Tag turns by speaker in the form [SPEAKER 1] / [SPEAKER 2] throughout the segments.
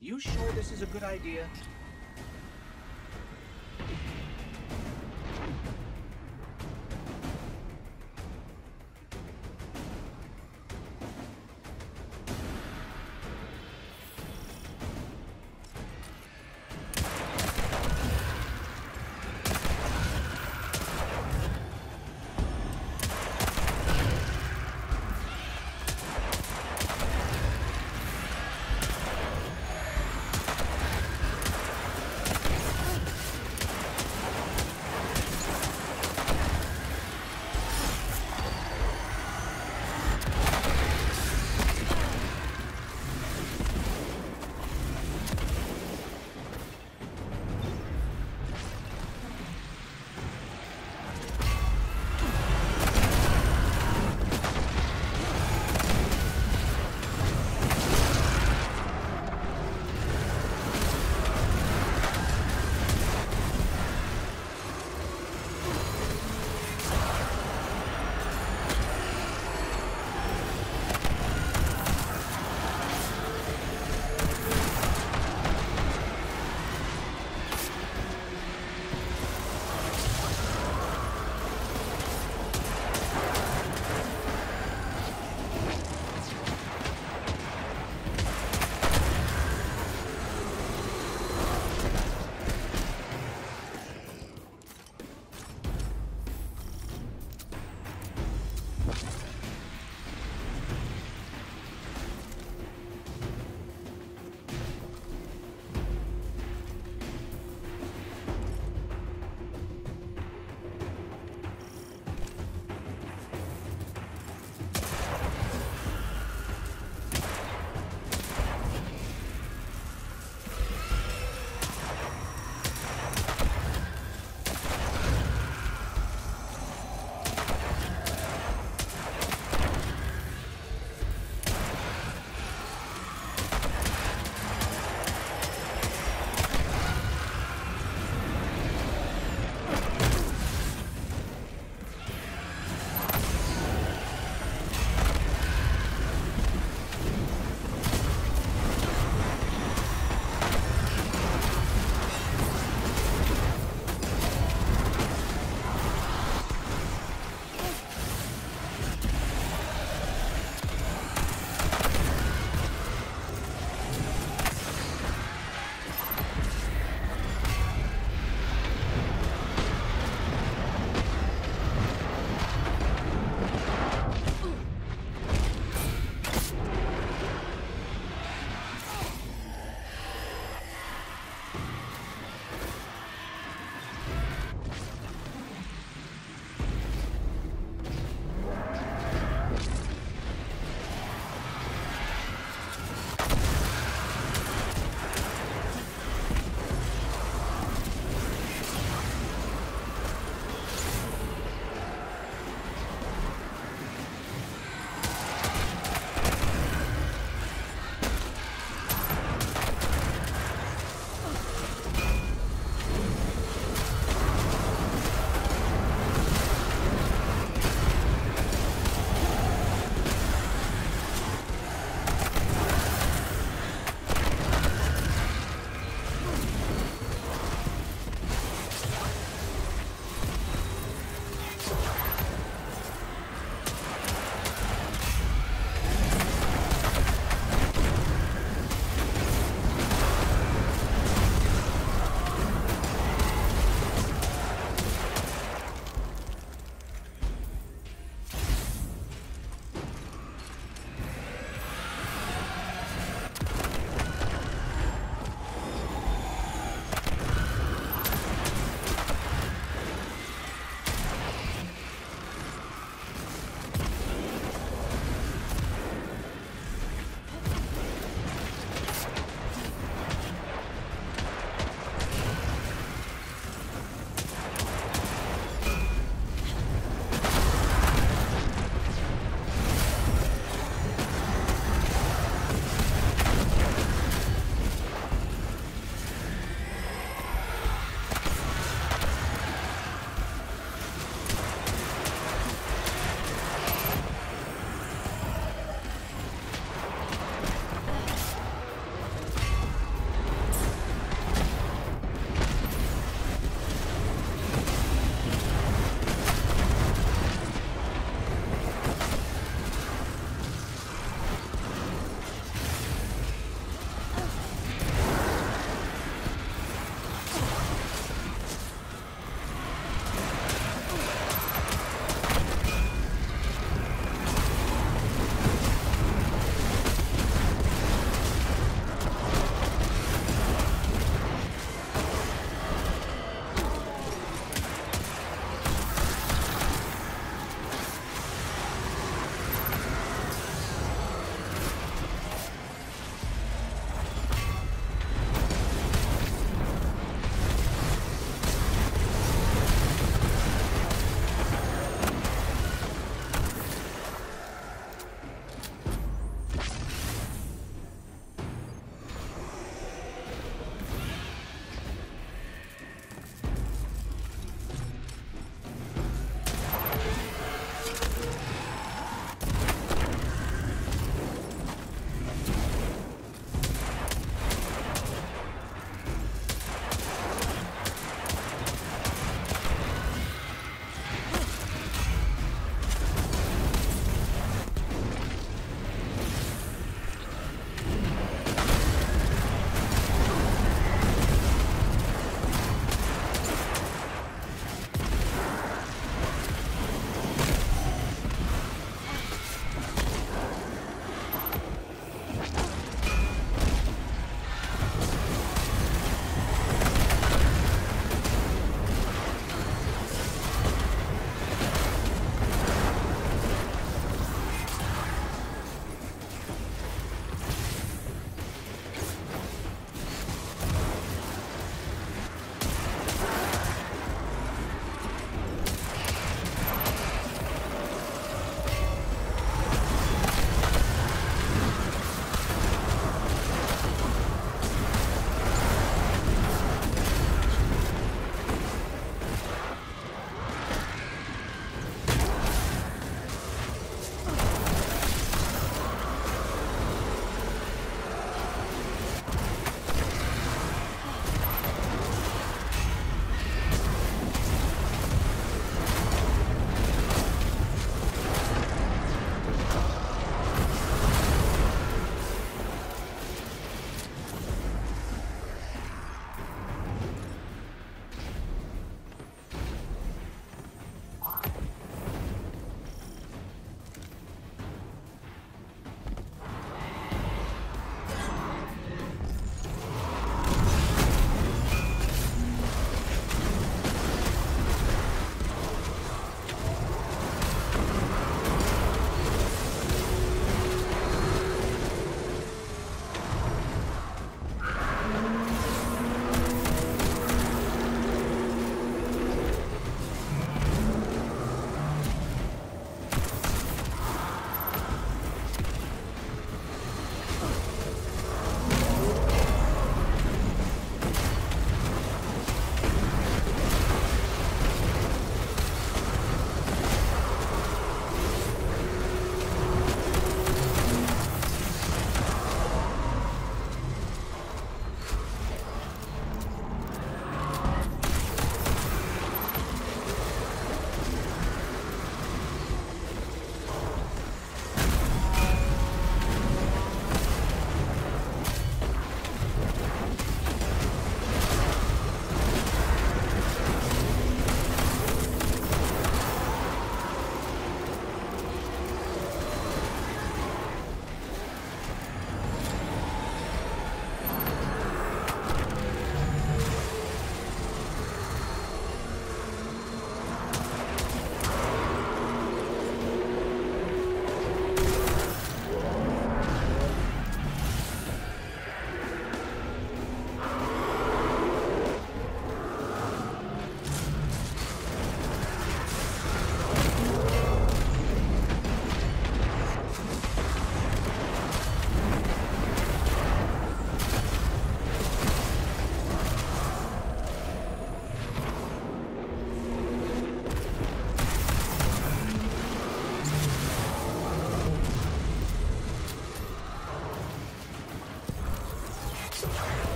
[SPEAKER 1] You sure this is a good idea?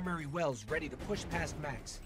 [SPEAKER 1] Primary wells ready to push past max.